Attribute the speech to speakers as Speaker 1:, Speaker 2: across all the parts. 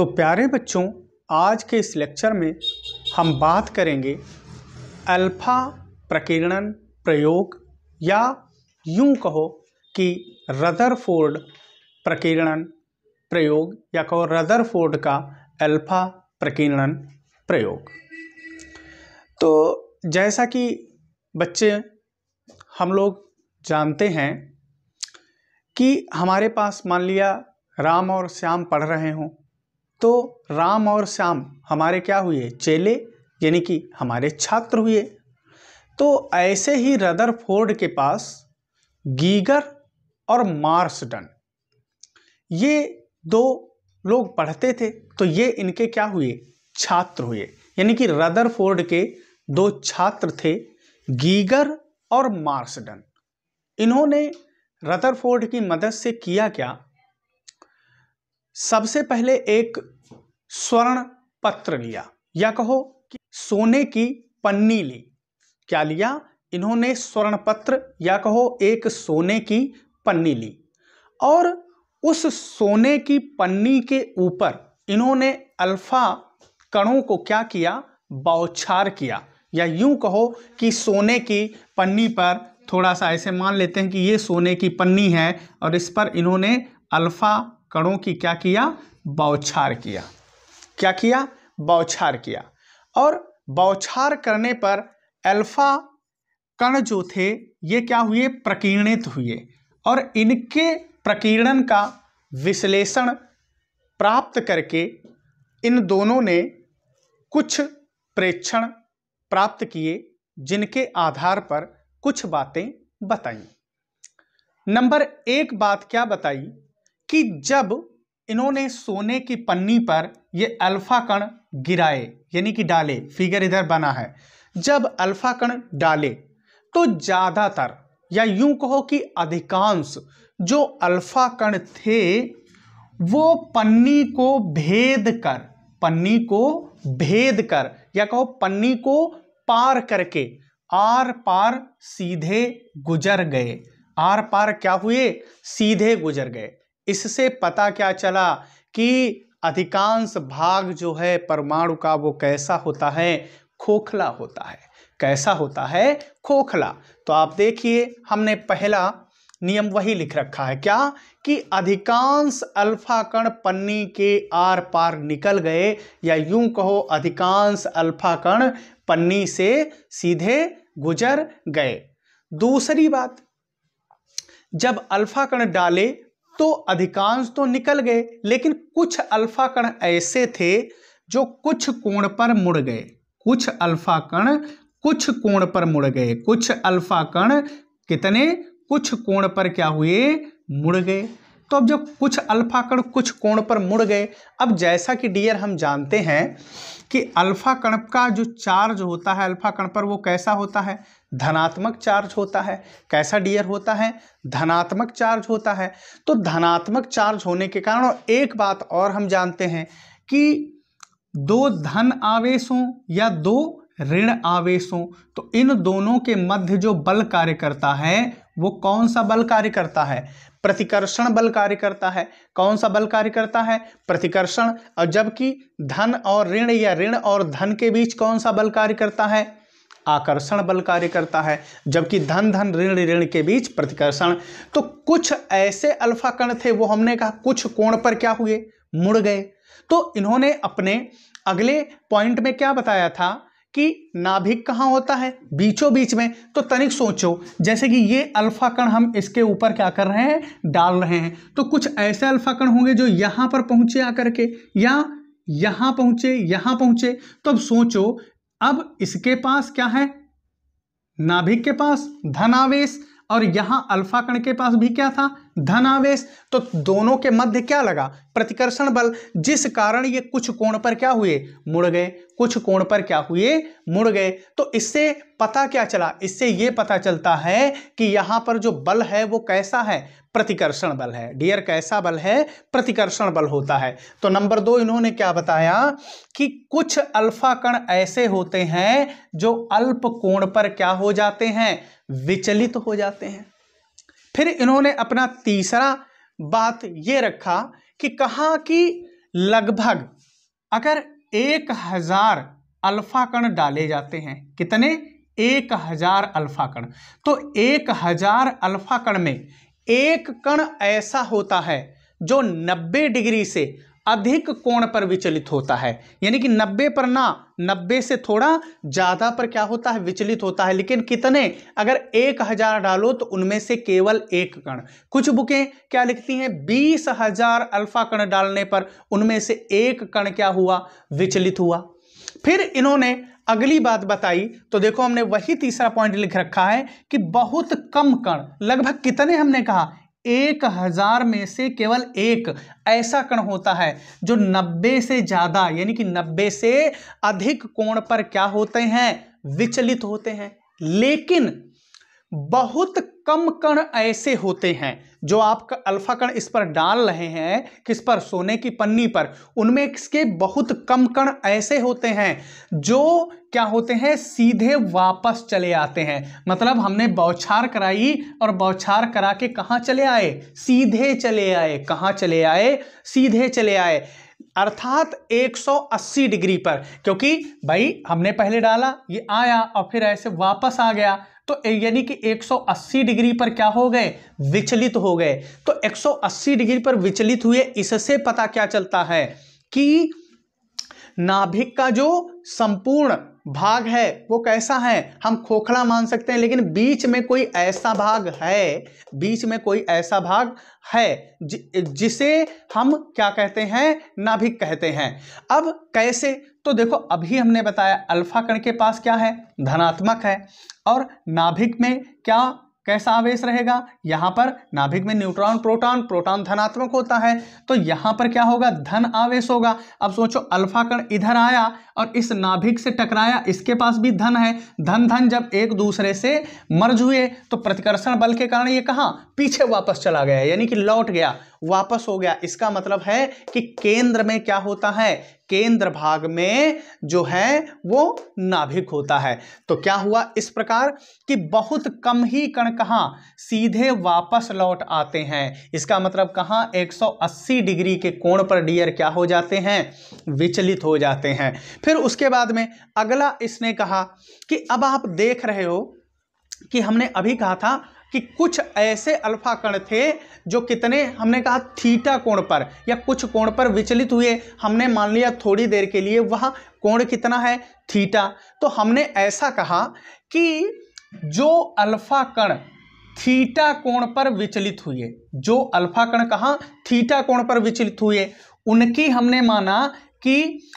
Speaker 1: तो प्यारे बच्चों, आज के इस लेक्चर में हम बात करेंगे अल्फ़ा प्रकीर्णन प्रयोग या यूँ कहो कि रदरफोर्ड प्रकीर्णन प्रयोग या कहो रदरफोर्ड का अल्फ़ा प्रकीर्णन प्रयोग। तो जैसा कि बच्चे, हम लोग जानते हैं कि हमारे पास मान लिया राम और श्याम पढ़ रहे हों तो राम और श्याम हमारे क्या हुए? चेले, यानी कि हमारे छात्र हुए। तो ऐसे ही रदरफोर्ड के पास गीगर और मार्सडन। ये दो लोग पढ़ते थे तो ये इनके क्या हुए? छात्र हुए। यानी कि रदरफोर्ड के दो छात्र थे, गीगर और मार्सडन। इन्होंने रदरफोर्ड की मदद से किया क्या? सबसे पहले एक स्वर्ण पत्र लिया। या कहो कि सोने की पन्नी ली। क्या लिया? इन्होंने स्वर्ण पत्र या कहो एक सोने की पन्नी ली। और उस सोने की पन्नी के ऊपर इन्होंने अल्फ़ा कणों को क्या किया? बौछार किया। या यूँ कहो कि सोने की पन्नी पर थोड़ा सा ऐसे मान लेते हैं कि ये सोने की पन्नी है और इस पर इन्होंने अल्फ़ा कणों की क्या किया? बौछार किया। क्या किया? बौछार किया। और बौछार करने पर अल्फ़ा कण जो थे, ये क्या हुए? प्रकीर्णित हुए। और इनके प्रकीर्णन का विश्लेषण प्राप्त करके इन दोनों ने कुछ प्रेक्षण प्राप्त किए, जिनके आधार पर कुछ बातें बताई। नंबर एक बात क्या बताई? कि जब इन्होंने सोने की पन्नी पर ये अल्फ़ा कण गिराए, यानी कि डाले फिगर इधर बना है। जब अल्फ़ा कण डाले तो ज़्यादातर, या यूँ कहो कि अधिकांश, जो अल्फ़ा कण थे, वो पन्नी को भेद कर, पन्नी को भेद कर, या कहो पन्नी को पार करके, आर पार सीधे गुजर गए। आर पार क्या हुए? सीधे गुजर गए। इससे पता क्या चला कि अधिकांश भाग जो है परमाणु का वो कैसा होता है? खोखला होता है। कैसा होता है? खोखला। तो आप देखिए, हमने पहला नियम वही लिख रखा है। क्या? कि अधिकांश अल्फ़ा कण पन्नी के आर पार निकल गए या यूँ कहो, अधिकांश अल्फ़ा कण पन्नी से सीधे गुजर गए। दूसरी बात, जब अल्फ़ा कण डाले तो अधिकांश तो निकल गए, लेकिन कुछ अल्फ़ा कण ऐसे थे जो कुछ कोण पर मुड़ गए। कुछ अल्फ़ा कण कुछ कोण पर मुड़ गए। कुछ अल्फ़ा कण कितने? कुछ कोण पर क्या हुए? मुड़ गए। तो अब जब कुछ अल्फ़ा कण कुछ कोण पर मुड़ गए, अब जैसा कि डियर हम जानते हैं कि अल्फ़ा कण का जो चार्ज होता है, अल्फ़ा कण पर वो कैसा होता है? धनात्मक चार्ज होता है। कैसा डियर होता है? धनात्मक चार्ज होता है। तो धनात्मक चार्ज होने के कारण एक बात और हम जानते हैं कि दो धन आवेशों या दो ऋण आवेशों तो इन दोनों के मध्य जो बल कार्य करता है, वो कौन सा बल कार्य करता है? प्रतिकर्षण बल कार्य करता है। कौन सा बल कार्य करता है? प्रतिकर्षण। और जबकि धन और ऋण या ऋण और धन के बीच कौन सा बल कार्य करता है? आकर्षण बल कार्य करता है, जबकि धन धन ऋण ऋण के बीच प्रतिकर्षण। तो कुछ ऐसे अल्फ़ा कण थे, वो हमने कहा, कुछ कोण पर क्या हुए? मुड़ गए। तो इन्होंने अपने अगले पॉइंट में क्या बताया था कि नाभिक कहाँ होता है? बीचों बीच में। तो तनिक सोचो, जैसे कि ये अल्फ़ा कण हम इसके ऊपर क्या कर रहे हैं? डाल रहे हैं। तो कुछ ऐसे अल्फ़ा कण होंगे जो यहाँ पर पहुँचे आकर के, या यहाँ पहुँचे यहाँ पहुँचे। तो अब सोचो अब इसके पास क्या है? नाभिक के पास धनावेश और यहाँ अल्फ़ा कण के पास भी क्या था? धन आवेश तो दोनों के मध्य क्या लगा? प्रतिकर्षण बल। जिस कारण ये कुछ कोण पर क्या हुए? मुड़ गए। कुछ कोण पर क्या हुए? मुड़ गए। तो इससे पता क्या चला? इससे ये पता चलता है कि यहाँ पर जो बल है, वो कैसा है? प्रतिकर्षण बल है। डियर, कैसा बल है? प्रतिकर्षण बल होता है। तो नंबर दो, इन्होंने क्या बताया कि कुछ अल्फ़ा कण ऐसे होते हैं जो अल्प कोण पर क्या हो जाते हैं? विचलित हो जाते हैं। फिर इन्होंने अपना तीसरा बात ये रखा कि कहा कि लगभग अगर एक हज़ार अल्फ़ा कण डाले जाते हैं, कितने? एक हज़ार अल्फ़ा कण। तो एक हज़ार अल्फ़ा कण में एक कण ऐसा होता है जो 90 डिग्री से अधिक कोण पर विचलित होता है। यानी कि 90 पर ना 90 से थोड़ा ज़्यादा पर क्या होता है? विचलित होता है। लेकिन कितने? अगर एक हज़ार डालो तो उनमें से केवल एक कण। कुछ बुकें क्या लिखती हैं? बीस हज़ार अल्फ़ा कण डालने पर उनमें से एक कण क्या हुआ? विचलित हुआ। फिर इन्होंने अगली बात बताई। तो देखो हमने वही तीसरा पॉइंट लिख रखा है कि बहुत कम कण, लगभग कितने हमने कहा? एक हज़ार में से केवल एक ऐसा कण होता है जो नब्बे से ज़्यादा, यानी कि नब्बे से अधिक कोण पर क्या होते हैं? विचलित होते हैं। लेकिन बहुत कम कण ऐसे होते हैं जो आप अल्फ़ा कण इस पर डाल रहे हैं किस पर सोने की पन्नी पर। उनमें इसके बहुत कम कण ऐसे होते हैं जो क्या होते हैं? सीधे वापस चले आते हैं। मतलब हमने बौछार कराई और बौछार करा के कहाँ चले आए? सीधे चले आए। कहाँ चले आए? सीधे चले आए। अर्थात 180 डिग्री पर। क्योंकि भाई हमने पहले डाला, ये आया और फिर ऐसे वापस आ गया। तो यानी कि 180 डिग्री पर क्या हो गए? विचलित हो गए। तो 180 डिग्री पर विचलित हुए, इससे पता क्या चलता है कि नाभिक का जो संपूर्ण भाग है, वो कैसा है, हम खोखला मान सकते हैं, लेकिन बीच में कोई ऐसा भाग है, बीच में कोई ऐसा भाग है जिसे हम क्या कहते हैं, नाभिक कहते हैं। अब कैसे? तो देखो, अभी हमने बताया, अल्फ़ा कण के पास क्या है? धनात्मक है। और नाभिक में क्या कैसा आवेश रहेगा? यहाँ पर नाभिक में न्यूट्रॉन, प्रोटॉन प्रोटॉन धनात्मक होता है। तो यहाँ पर क्या होगा? धन आवेश होगा। अब सोचो, अल्फ़ा कण इधर आया और इस नाभिक से टकराया। इसके पास भी धन है। धन धन जब एक दूसरे से मर्ज हुए तो प्रतिकर्षण बल के कारण ये कहा? पीछे वापस चला गया, यानी कि लौट गया। वापस हो गया। इसका मतलब है कि केंद्र में क्या होता है? केंद्र भाग में जो है, वो नाभिक होता है। तो क्या हुआ इस प्रकार कि बहुत कम ही कण कहाँ सीधे वापस लौट आते हैं। इसका मतलब कहाँ 180 डिग्री के कोण पर डियर क्या हो जाते हैं? विचलित हो जाते हैं। फिर उसके बाद में अगला इसने कहा कि अब आप देख रहे हो कि हमने अभी कहा था कि कुछ ऐसे अल्फ़ा कण थे जो कितने, हमने कहा थीटा कोण पर, या कुछ कोण पर विचलित हुए। हमने मान लिया थोड़ी देर के लिए वह कोण कितना है? थीटा। तो हमने ऐसा कहा कि जो अल्फ़ा कण थीटा कोण पर विचलित हुए, जो अल्फ़ा कण कहा? थीटा कोण पर विचलित हुए। उनकी हमने माना कि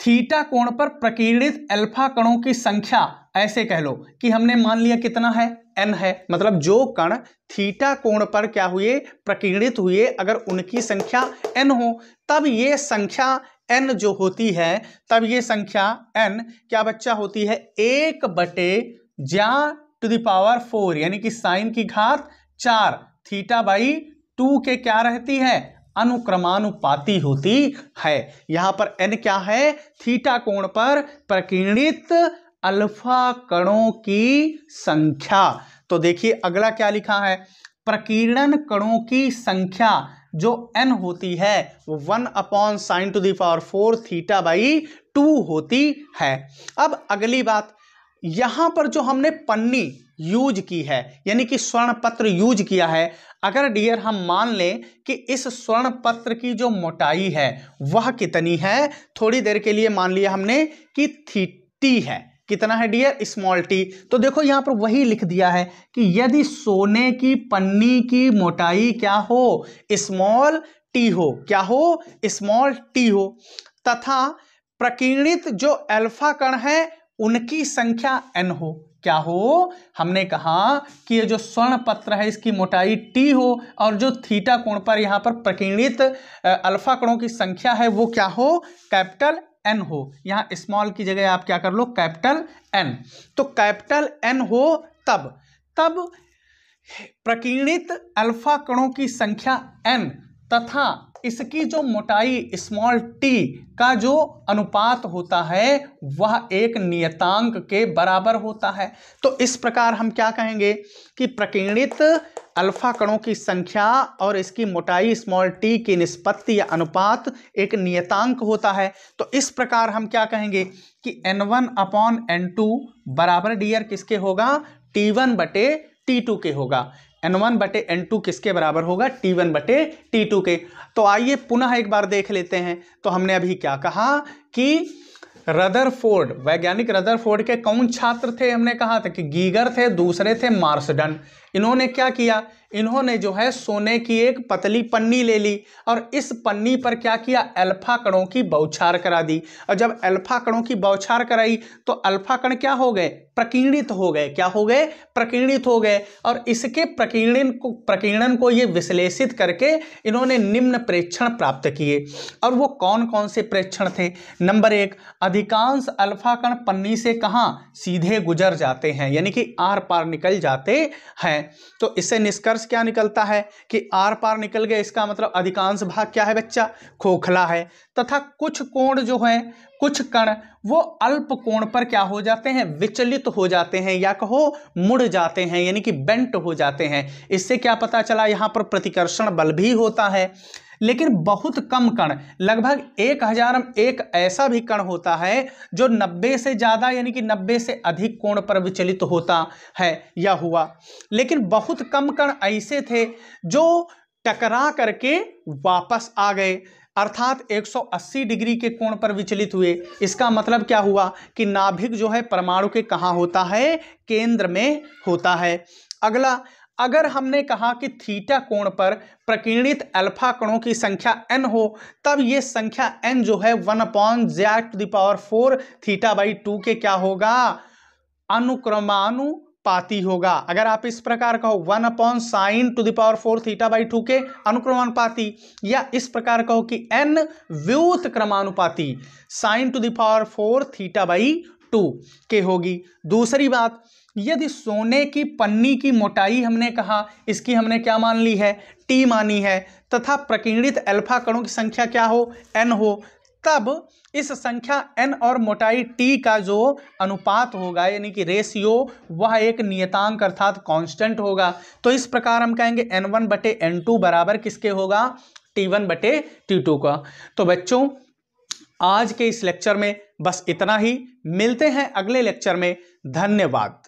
Speaker 1: थीटा कोण पर प्रकीर्णित अल्फ़ा कणों की संख्या ऐसे कह लो कि हमने मान लिया कितना है? एन है। मतलब जो कण थीटा कोण पर क्या हुए? प्रकीर्णित हुए। अगर उनकी संख्या एन हो, तब ये संख्या एन जो होती है, तब ये संख्या एन क्या बच्चा होती है? एक बटे ज्या टू दावर फोर, यानी कि साइन की घात चार, थीटा बाई टू के क्या रहती है? अनुक्रमानुपाती होती है। यहाँ पर एन क्या है? थीटा कोण पर प्रकीर्णित अल्फ़ा कणों की संख्या। तो देखिए, अगला क्या लिखा है? प्रकीर्णन कणों की संख्या, जो एन होती है, वो one upon sine to the power four theta by two होती है। अब अगली बात, यहाँ पर जो हमने पन्नी यूज़ की है, यानी कि स्वर्ण पत्र यूज़ किया है, अगर डियर हम मान लें कि इस स्वर्ण पत्र की जो मोटाई है, वह कितनी है? थोड़ी देर के लिए मान लिया हमने कि थीटी है। कितना है डियर स्मॉल टी तो देखो यहाँ पर वही लिख दिया है कि यदि सोने की, पन्नी की मोटाई क्या हो? स्मॉल टी हो। क्या हो? स्मॉल टी हो। तथा प्रकीर्णित जो अल्फ़ा कण है, उनकी संख्या एन हो। क्या हो? हमने कहा कि ये जो स्वर्ण पत्र है, इसकी मोटाई टी हो और जो थीटा कोण पर यहाँ पर प्रकीर्णित अल्फ़ा कणों की संख्या है, वो क्या हो? कैपिटल एन हो। यहाँ स्मॉल की जगह आप क्या कर लो कैपिटल एन तो कैपिटल एन हो तब। तब प्रकीर्णित अल्फ़ा कणों की संख्या एन तथा इसकी जो मोटाई स्मॉल टी का जो अनुपात होता है, वह एक नियतांक के बराबर होता है। तो इस प्रकार हम क्या कहेंगे कि प्रकीर्णित अल्फ़ा कणों की संख्या और इसकी मोटाई स्मॉल टी की निष्पत्ति या अनुपात एक नियतांक होता है। तो इस प्रकार हम क्या कहेंगे कि n one upon n two बराबर डियर किसके होगा? टी वन बटे टी टू के होगा। एन वन बटे एन टू किसके बराबर होगा? टी वन बटे टी टू के। तो आइए पुनः एक बार देख लेते हैं। तो हमने अभी क्या कहा कि रदरफोर्ड वैज्ञानिक रदरफोर्ड के कौन छात्र थे? हमने कहा था कि गीगर थे, दूसरे थे मार्सडन इन्होंने क्या किया? इन्होंने जो है सोने की एक पतली पन्नी ले ली और इस पन्नी पर क्या किया? अल्फ़ा कणों की बौछार करा दी। और जब अल्फ़ा कणों की बौछार कराई तो अल्फ़ा कण क्या हो गए? प्रकीर्णित हो गए। क्या हो गए? प्रकीर्णित हो गए। और इसके प्रकीर्णन को प्रकीर्णन को ये विश्लेषित करके इन्होंने निम्न प्रेक्षण प्राप्त किए। और वो कौन कौन से प्रेक्षण थे? नंबर एक, अधिकांश अल्फ़ा कण पन्नी से कहाँ? सीधे गुजर जाते हैं। यानी कि आर पार निकल जाते हैं। तो इससे निष्कर्ष क्या निकलता है कि आर पार निकल गए, इसका मतलब अधिकांश भाग क्या है बच्चा? खोखला है। तथा कुछ कोण जो है, कुछ कण, वो अल्प कोण पर क्या हो जाते हैं? विचलित हो जाते हैं या कहो, मुड़ जाते हैं, यानी कि बेंट हो जाते हैं। इससे क्या पता चला, यहाँ पर प्रतिकर्षण बल भी होता है। लेकिन बहुत कम कण। लगभग एक हज़ार एक ऐसा भी कण होता है जो 90 से ज़्यादा यानी कि 90 से अधिक कोण पर विचलित होता है, या हुआ। लेकिन बहुत कम कण ऐसे थे जो टकरा करके वापस आ गए, अर्थात 180 डिग्री के कोण पर विचलित हुए। इसका मतलब क्या हुआ कि नाभिक जो है परमाणु के कहाँ होता है? केंद्र में होता है। अगला अगर हमने कहा कि थीटा कोण पर प्रकीर्णित अल्फ़ा कणों की संख्या एन हो, तब ये संख्या एन जो है one upon jack to the power four theta by two के क्या होगा? अनुक्रमानुपाती होगा। अगर आप इस प्रकार कहो one upon sine to the power four theta by two के अनुक्रमानुपाती, या इस प्रकार कहो कि एन व्युत क्रमानुपाती sine to the power four theta by two के होगी। दूसरी बात यदि सोने की पन्नी की मोटाई हमने कहा, इसकी हमने क्या मान ली है? टी मानी है। तथा प्रकीर्णित अल्फ़ा कणों की संख्या क्या हो? एन हो। तब इस संख्या एन और मोटाई टी का जो अनुपात होगा, यानी कि रेशियो वह एक नियतांक अर्थात कांस्टेंट होगा। तो इस प्रकार हम कहेंगे एन वन बटे एन टू बराबर किसके होगा? टी वन बटे टी टू का। तो बच्चों, आज के इस लेक्चर में बस इतना ही। मिलते हैं अगले लेक्चर में। धन्यवाद।